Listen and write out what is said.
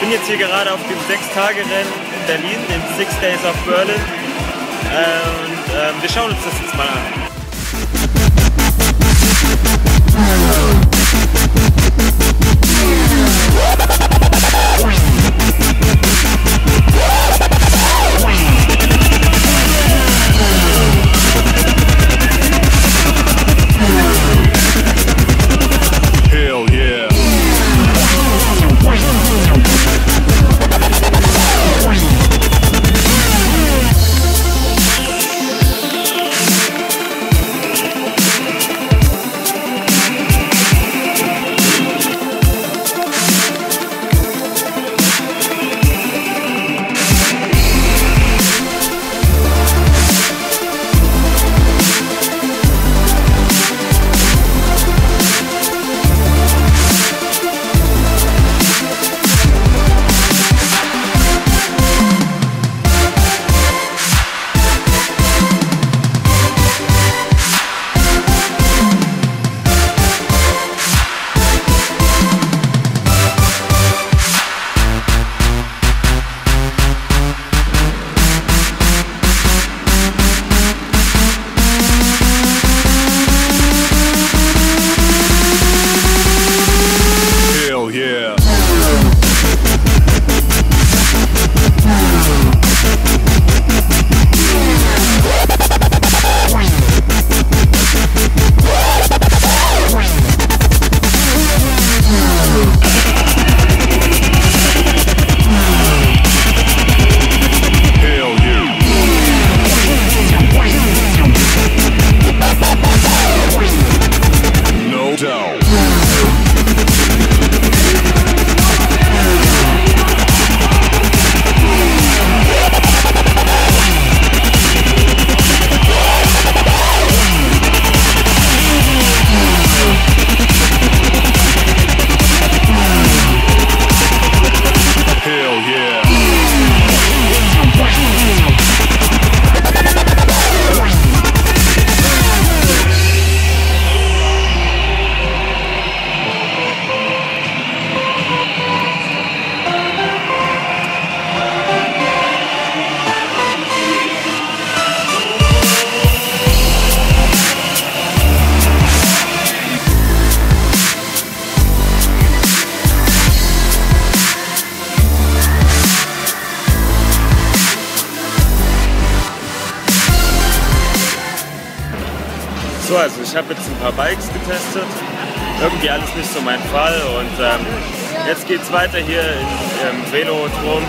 bin jetzt hier gerade auf dem 6-Tage-Rennen in Berlin, den Six Days of Berlin. Äh, und äh, wir schauen uns das jetzt mal an. So, also ich habe jetzt ein paar Bikes getestet. Irgendwie alles nicht so mein Fall. Und ähm, jetzt geht's weiter hier im Velodrom